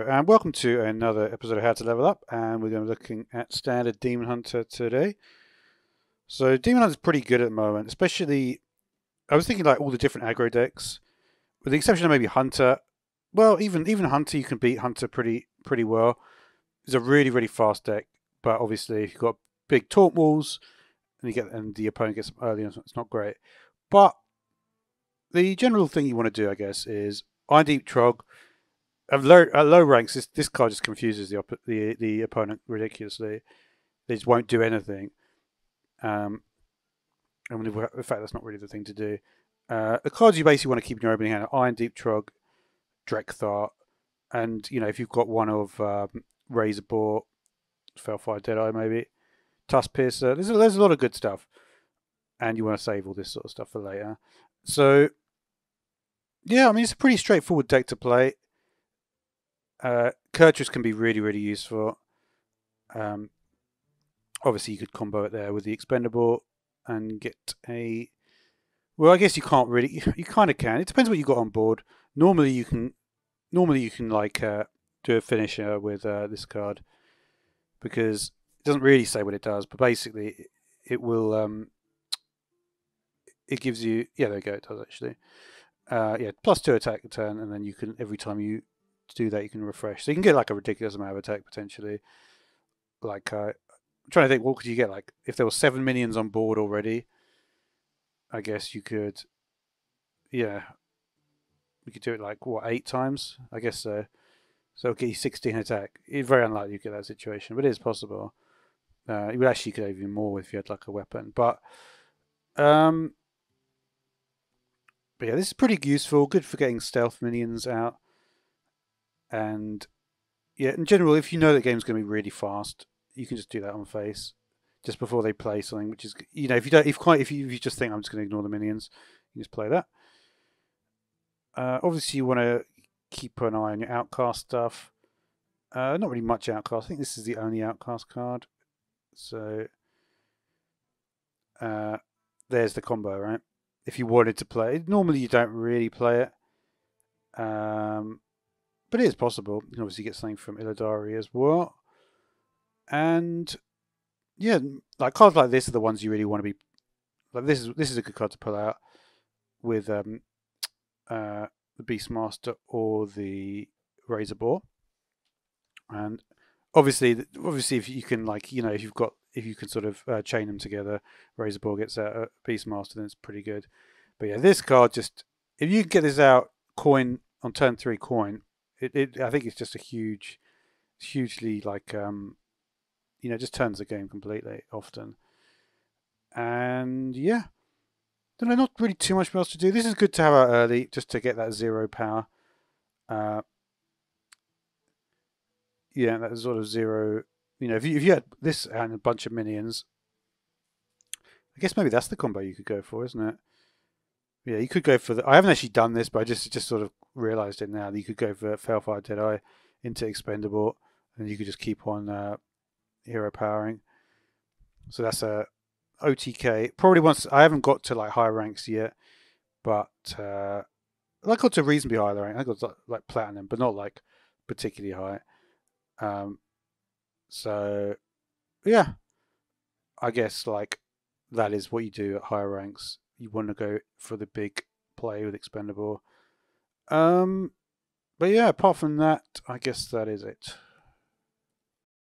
And welcome to another episode of How to Level Up, and we're going to be looking at standard Demon Hunter today. So Demon Hunter is pretty good at the moment, especially. I was thinking like all the different aggro decks, with the exception of maybe Hunter. Well, even even Hunter, you can beat Hunter pretty pretty well. It's a really really fast deck, but obviously if you've got big taunt walls, and you get and the opponent gets early, it's not great. But the general thing you want to do, I guess, is Irondeep Trogg at low, at low ranks, this, this card just confuses the, op- the the opponent ridiculously. They just won't do anything. Um, and in fact, that's not really the thing to do. Uh, the cards you basically want to keep in your opening hand are Iron Deep Trog, Drek'Thar, and you know if you've got one of um, Razorboar, Felfire Deadeye maybe, Tuskpiercer. There's a, there's a lot of good stuff, and you want to save all this sort of stuff for later. So yeah, I mean it's a pretty straightforward deck to play. Uh, Kurtrus can be really, really useful. Um, obviously, you could combo it there with the expendable and get a. Well, I guess you can't really. You kind of can. It depends what you got on board. Normally, you can. Normally, you can like uh, do a finisher with uh, this card because it doesn't really say what it does, but basically, it will. Um, it gives you. Yeah, there you go. It does actually. Uh, yeah, plus two attack a turn, and then you can every time you to do that, you can refresh. So you can get like a ridiculous amount of attack potentially. Like, uh, I'm trying to think, what could you get? Like, if there were seven minions on board already, I guess you could, yeah, we could do it like what eight times? I guess so. So it'll get you 16 attack. It's very unlikely you get that situation, but it is possible. Uh, you would actually get even more if you had like a weapon, but um, but yeah, this is pretty useful. Good for getting stealth minions out. And yeah, in general, if you know the game's going to be really fast, you can just do that on face just before they play something. Which is, you know, if you don't, if quite, if you, if you just think I'm just going to ignore the minions, you just play that. Uh, obviously, you want to keep an eye on your outcast stuff. Uh, not really much outcast. I think this is the only outcast card. So uh, there's the combo, right? If you wanted to play it, normally you don't really play it. Um, but it is possible. You can obviously get something from Illidari as well. And yeah, like cards like this are the ones you really want to be. Like this is this is a good card to pull out with um, uh, the Beastmaster or the Razor. And obviously, obviously, if you can like you know if you've got if you can sort of uh, chain them together, Razorboar gets out a Beastmaster, then it's pretty good. But yeah, this card just if you get this out coin on turn three coin, it, it I think it's just a huge, hugely like um, you know, just turns the game completely often. And yeah, don't know, not really too much else to do. This is good to have out early just to get that zero power. Uh, yeah, that sort of zero. You know, if you if you had this and a bunch of minions, I guess maybe that's the combo you could go for, isn't it? Yeah, you could go for the. I haven't actually done this, but I just just sort of realised it now. You could go for Felfire Deadeye into Expendable, and you could just keep on uh, hero powering. So that's a OTK. Probably once I haven't got to like higher ranks yet, but uh, I got to reasonably high rank. I got to, like platinum, but not like particularly high. Um, so yeah, I guess like that is what you do at higher ranks you want to go for the big play with expendable. Um, but yeah, apart from that, I guess that is it.